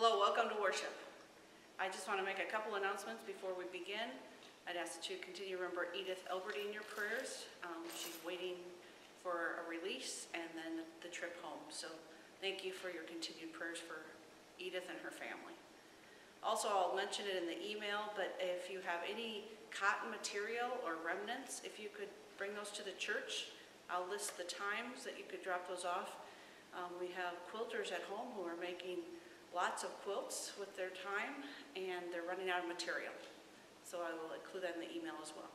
Hello, welcome to worship. I just want to make a couple announcements before we begin. I'd ask that you continue to remember Edith Elberty in your prayers. Um, She's waiting for a release and then the trip home. So thank you for your continued prayers for Edith and her family. Also, I'll mention it in the email, but if you have any cotton material or remnants, if you could bring those to the church, I'll list the times that you could drop those off. Um, We have quilters at home who are making lots of quilts with their time, and they're running out of material. So I will include that in the email as well.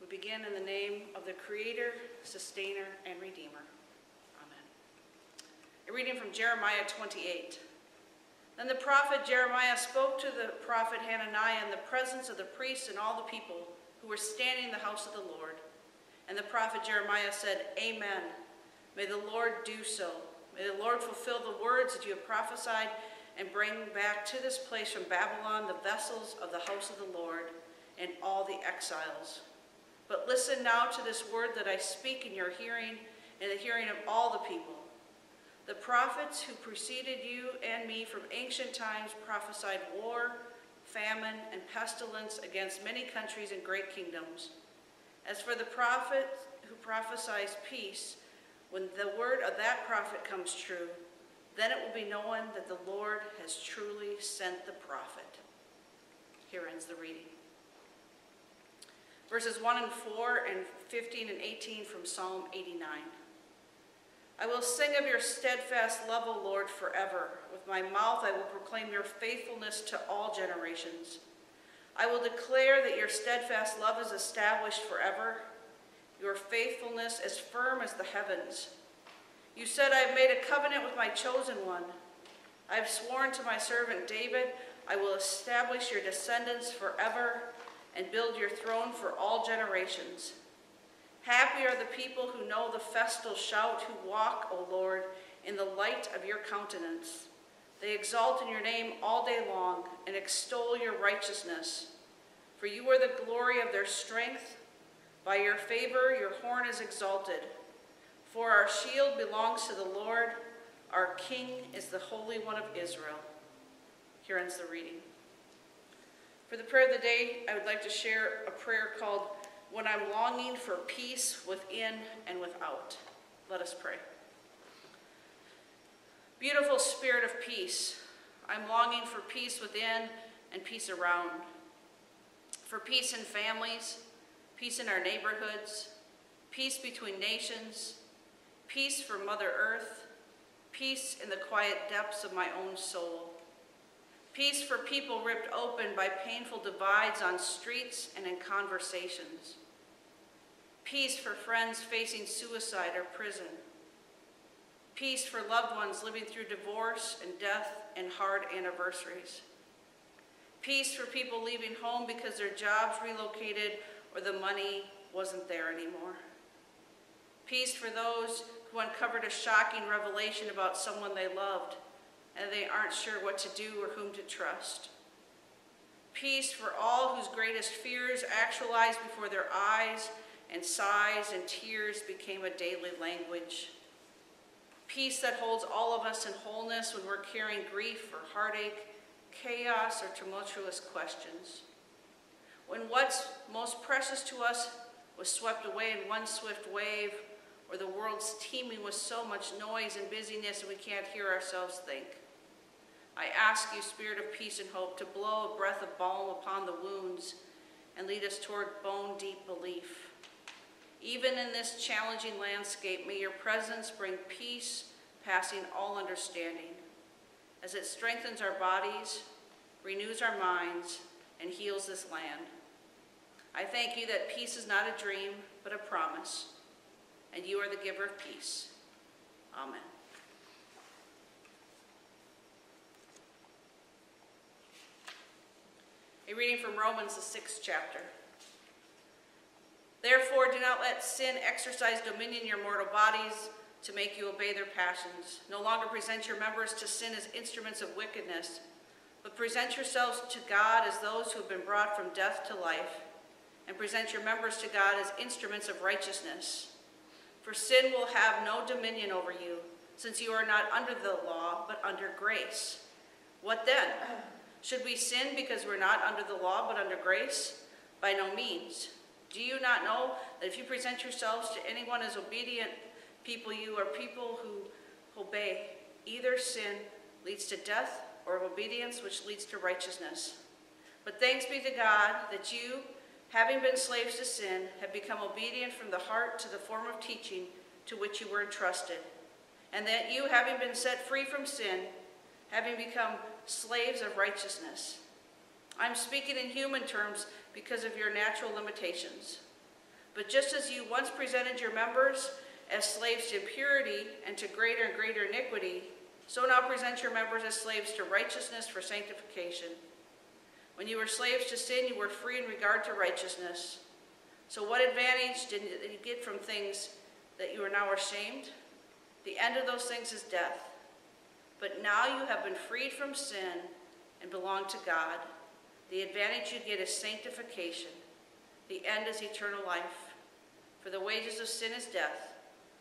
We begin in the name of the Creator, Sustainer, and Redeemer. Amen. A reading from Jeremiah 28. Then the prophet Jeremiah spoke to the prophet Hananiah in the presence of the priests and all the people who were standing in the house of the Lord. And the prophet Jeremiah said, Amen. May the Lord do so. May the Lord fulfill the words that you have prophesied and bring back to this place from Babylon the vessels of the house of the Lord and all the exiles. But listen now to this word that I speak in your hearing and the hearing of all the people. The prophets who preceded you and me from ancient times prophesied war, famine, and pestilence against many countries and great kingdoms. As for the prophet who prophesies peace, when the word of that prophet comes true, then it will be known that the Lord has truly sent the prophet. Here ends the reading. Verses 1 and 4 and 15 and 18 from Psalm 89. I will sing of your steadfast love, O Lord, forever. With my mouth I will proclaim your faithfulness to all generations. I will declare that your steadfast love is established forever, your faithfulness as firm as the heavens. You said, I have made a covenant with my chosen one. I have sworn to my servant David, I will establish your descendants forever and build your throne for all generations. Happy are the people who know the festal shout, who walk, O Lord, in the light of your countenance. They exalt in your name all day long and extol your righteousness. For you are the glory of their strength. By your favor, your horn is exalted. For our shield belongs to the Lord. Our King is the Holy One of Israel. Here ends the reading. For the prayer of the day, I would like to share a prayer called When I'm Longing for Peace Within and Without. Let us pray. Beautiful Spirit of peace, I'm longing for peace within and peace around. For peace in families, peace in our neighborhoods, peace between nations, peace for Mother Earth, peace in the quiet depths of my own soul. Peace for people ripped open by painful divides on streets and in conversations. Peace for friends facing suicide or prison. Peace for loved ones living through divorce and death and hard anniversaries. Peace for people leaving home because their jobs relocated or the money wasn't there anymore. Peace for those who uncovered a shocking revelation about someone they loved and they aren't sure what to do or whom to trust. Peace for all whose greatest fears actualized before their eyes and sighs and tears became a daily language. Peace that holds all of us in wholeness when we're carrying grief or heartache, chaos or tumultuous questions. When what's most precious to us was swept away in one swift wave, or the world's teeming with so much noise and busyness and we can't hear ourselves think. I ask you, Spirit of peace and hope, to blow a breath of balm upon the wounds and lead us toward bone deep belief. Even in this challenging landscape, may your presence bring peace passing all understanding as it strengthens our bodies, renews our minds, and heals this land. I thank you that peace is not a dream, but a promise, and you are the giver of peace. Amen. A reading from Romans, the sixth chapter. Therefore, do not let sin exercise dominion in your mortal bodies to make you obey their passions. No longer present your members to sin as instruments of wickedness, but present yourselves to God as those who have been brought from death to life, and present your members to God as instruments of righteousness. For sin will have no dominion over you, since you are not under the law, but under grace. What then? Should we sin because we're not under the law but under grace? By no means. Do you not know that if you present yourselves to anyone as obedient people, you are people who obey? Either sin leads to death or of obedience which leads to righteousness. But thanks be to God that you, having been slaves to sin, have become obedient from the heart to the form of teaching to which you were entrusted, and that you, having been set free from sin, having become slaves of righteousness. I'm speaking in human terms because of your natural limitations. But just as you once presented your members as slaves to impurity and to greater and greater iniquity, so now present your members as slaves to righteousness for sanctification. When you were slaves to sin, you were free in regard to righteousness. So what advantage did you get from things that you are now ashamed? The end of those things is death. But now you have been freed from sin and belong to God. The advantage you get is sanctification. The end is eternal life. For the wages of sin is death,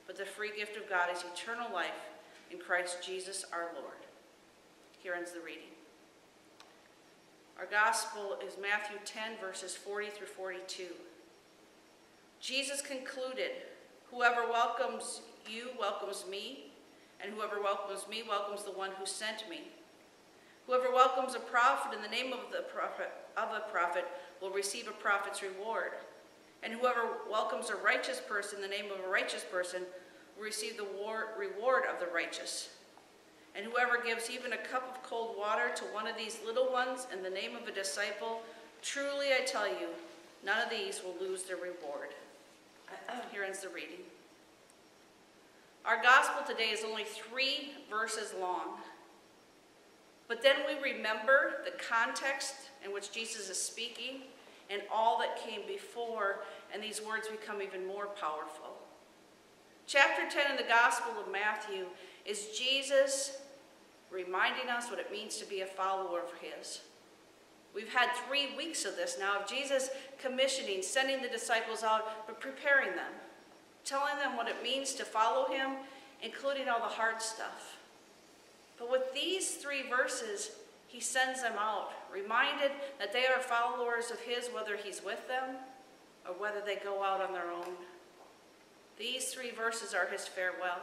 but the free gift of God is eternal life in Christ Jesus our Lord. Here ends the reading. Our gospel is Matthew 10, verses 40 through 42. Jesus concluded, Whoever welcomes you welcomes me, and whoever welcomes me welcomes the one who sent me. Whoever welcomes a prophet in the name of the prophet of a prophet will receive a prophet's reward. And whoever welcomes a righteous person in the name of a righteous person will receive the war, reward of the righteous. And whoever gives even a cup of cold water to one of these little ones in the name of a disciple, truly I tell you, none of these will lose their reward. Oh, here ends the reading. Our gospel today is only three verses long. But then we remember the context in which Jesus is speaking and all that came before, and these words become even more powerful. Chapter 10 in the Gospel of Matthew is Jesus reminding us what it means to be a follower of his. We've had three weeks of this now of Jesus commissioning, sending the disciples out, but preparing them, telling them what it means to follow him, including all the hard stuff. But with these three verses, he sends them out, reminded that they are followers of his whether he's with them or whether they go out on their own. These three verses are his farewell.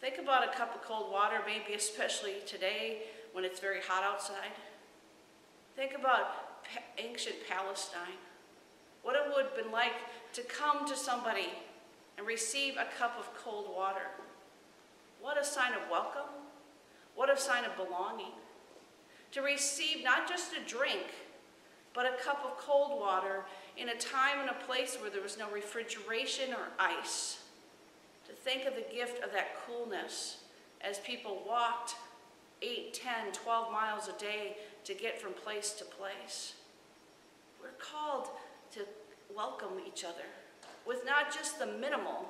Think about a cup of cold water, maybe especially today when it's very hot outside. Think about ancient Palestine. What it would have been like to come to somebody and receive a cup of cold water. What a sign of welcome. What a sign of belonging. To receive not just a drink, but a cup of cold water in a time and a place where there was no refrigeration or ice. To think of the gift of that coolness as people walked 8, 10, 12 miles a day to get from place to place. We're called to welcome each other with not just the minimal,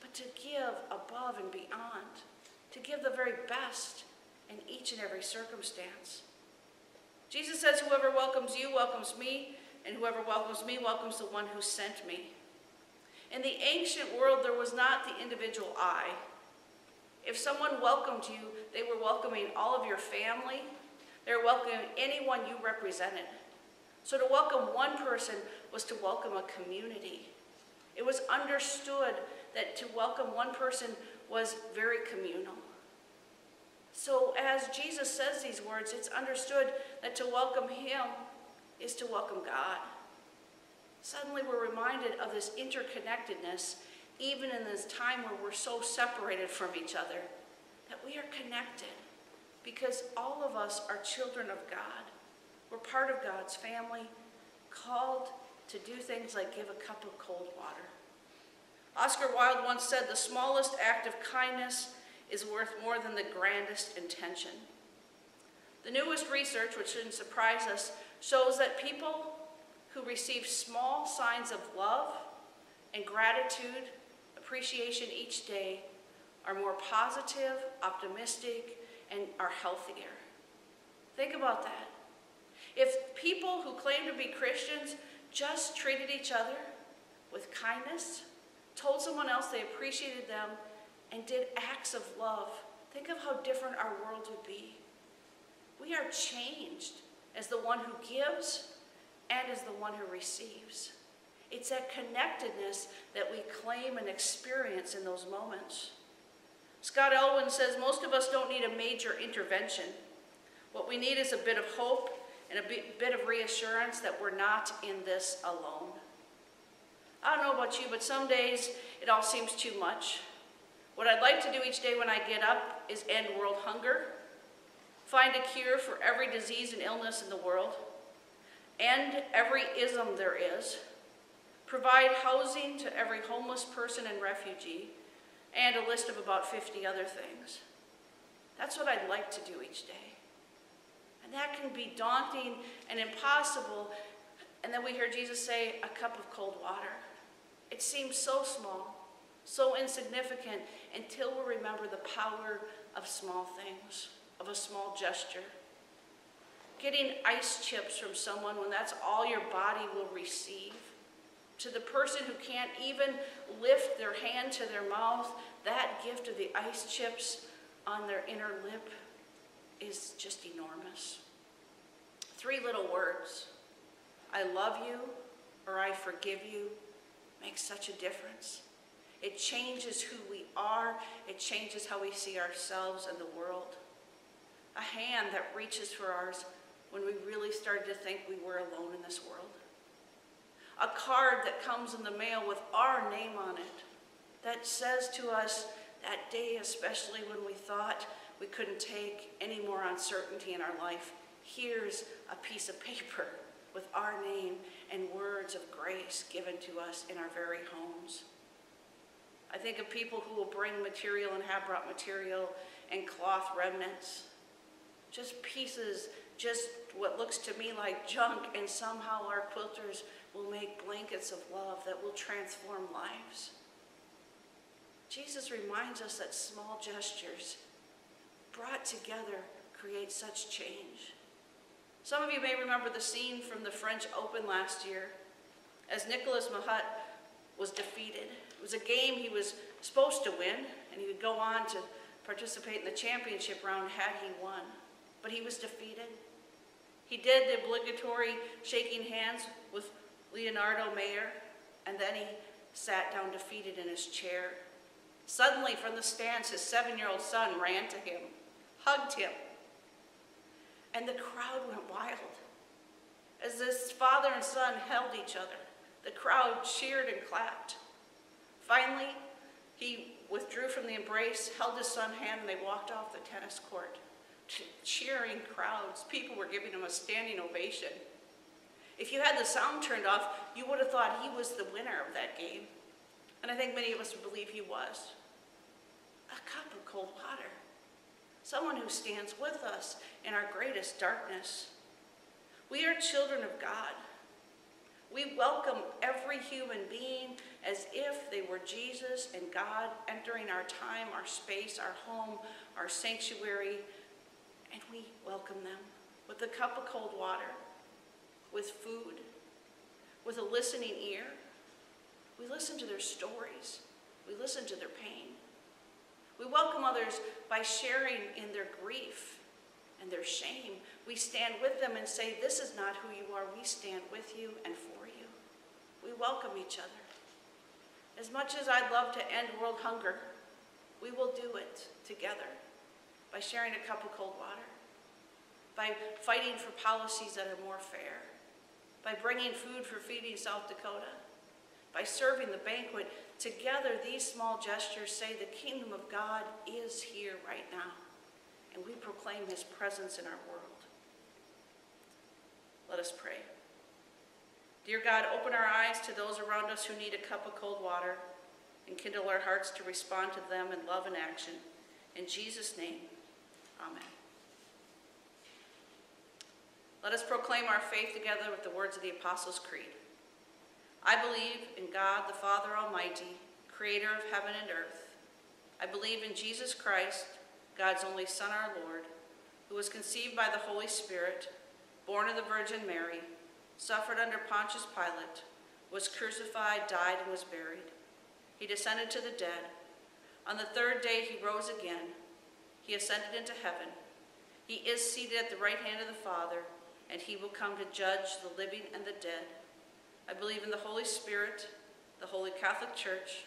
but to give above and beyond, to give the very best in each and every circumstance. Jesus says, Whoever welcomes you welcomes me, and whoever welcomes me welcomes the one who sent me. In the ancient world, there was not the individual I. If someone welcomed you, they were welcoming all of your family, they were welcoming anyone you represented. So to welcome one person was to welcome a community. It was understood that to welcome one person was very communal. So as Jesus says these words, it's understood that to welcome him is to welcome God. Suddenly we're reminded of this interconnectedness, even in this time where we're so separated from each other, that we are connected because all of us are children of God. We're part of God's family, called to do things like give a cup of cold water. Oscar Wilde once said, the smallest act of kindness is worth more than the grandest intention. The newest research, which shouldn't surprise us, shows that people who receive small signs of love and gratitude, appreciation each day, are more positive, optimistic, and are healthier. Think about that. If people who claim to be Christians just treated each other with kindness, told someone else they appreciated them, and did acts of love, think of how different our world would be. We are changed as the one who gives and as the one who receives. It's that connectedness that we claim and experience in those moments. Scott Elwin says most of us don't need a major intervention. What we need is a bit of hope and a bit of reassurance that we're not in this alone. I don't know about you, but some days it all seems too much. What I'd like to do each day when I get up is end world hunger, find a cure for every disease and illness in the world, end every ism there is, provide housing to every homeless person and refugee, and a list of about 50 other things. That's what I'd like to do each day. And that can be daunting and impossible. And then we hear Jesus say, a cup of cold water. It seems so small, so insignificant, until we remember the power of small things, of a small gesture. Getting ice chips from someone when that's all your body will receive. To the person who can't even lift their hand to their mouth, that gift of the ice chips on their inner lip is just enormous. Three little words I love you or I forgive you makes such a difference. It changes who we are, it changes how we see ourselves and the world. A hand that reaches for ours when we really started to think we were alone in this world. A card that comes in the mail with our name on it that says to us that day, especially when we thought we couldn't take any more uncertainty in our life, here's a piece of paper with our name and words of grace given to us in our very homes. I think of people who will bring material and have brought material and cloth remnants, just pieces, just what looks to me like junk, and somehow our quilters will make blankets of love that will transform lives. Jesus reminds us that small gestures brought together create such change. Some of you may remember the scene from the French Open last year as Nicolas Mahut was defeated. It was a game he was supposed to win, and he would go on to participate in the championship round had he won. But he was defeated. He did the obligatory shaking hands with Leonardo Mayer, and then he sat down defeated in his chair. Suddenly, from the stands, his seven year old son ran to him, hugged him, and the crowd went wild. As this father and son held each other, the crowd cheered and clapped. Finally, he withdrew from the embrace, held his son's hand, and they walked off the tennis court. Cheering crowds. People were giving him a standing ovation. If you had the sound turned off, you would have thought he was the winner of that game. And I think many of us would believe he was. A cup of cold water someone who stands with us in our greatest darkness. We are children of God. We welcome every human being as if they were Jesus and God entering our time, our space, our home, our sanctuary, and we welcome them with a cup of cold water, with food, with a listening ear. We listen to their stories, we listen to their pain. We welcome others by sharing in their grief and their shame. We stand with them and say, This is not who you are. We stand with you and for you. We welcome each other. As much as I'd love to end world hunger, we will do it together by sharing a cup of cold water, by fighting for policies that are more fair, by bringing food for feeding South Dakota, by serving the banquet Together, these small gestures say the kingdom of God is here right now, and we proclaim his presence in our world. Let us pray. Dear God, open our eyes to those around us who need a cup of cold water and kindle our hearts to respond to them in love and action. In Jesus' name, amen. Let us proclaim our faith together with the words of the Apostles' Creed. I believe in God the Father Almighty, creator of heaven and earth. I believe in Jesus Christ, God's only Son, our Lord, who was conceived by the Holy Spirit, born of the Virgin Mary, suffered under Pontius Pilate, was crucified, died, and was buried. He descended to the dead. On the third day he rose again. He ascended into heaven He is seated at the right hand of the Father, and he will come to judge the living and the dead. I believe in the Holy Spirit, the Holy Catholic Church,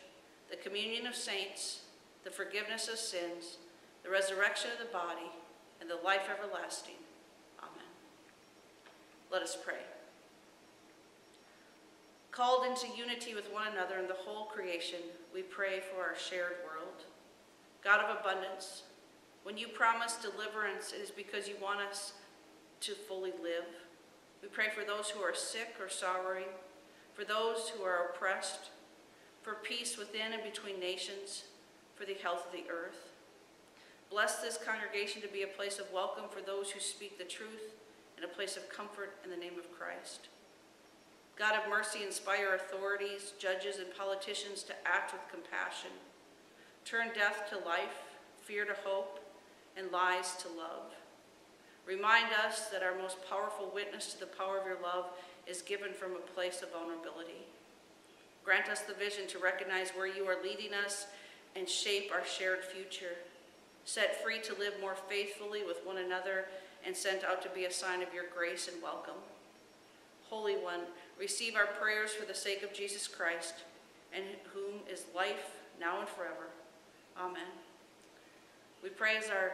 the communion of saints, the forgiveness of sins, the resurrection of the body, and the life everlasting. Amen. Let us pray. Called into unity with one another and the whole creation, we pray for our shared world. God of abundance, when you promise deliverance, it is because you want us to fully live. We pray for those who are sick or sorrowing, for those who are oppressed, for peace within and between nations, for the health of the earth. Bless this congregation to be a place of welcome for those who speak the truth and a place of comfort in the name of Christ. God of mercy, inspire authorities, judges, and politicians to act with compassion. Turn death to life, fear to hope, and lies to love. Remind us that our most powerful witness to the power of your love is given from a place of vulnerability. Grant us the vision to recognize where you are leading us and shape our shared future. Set free to live more faithfully with one another and sent out to be a sign of your grace and welcome. Holy One, receive our prayers for the sake of Jesus Christ, and whom is life now and forever. Amen. We pray as our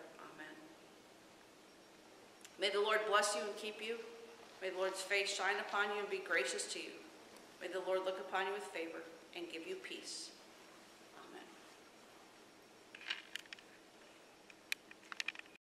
May the Lord bless you and keep you. May the Lord's face shine upon you and be gracious to you. May the Lord look upon you with favor and give you peace.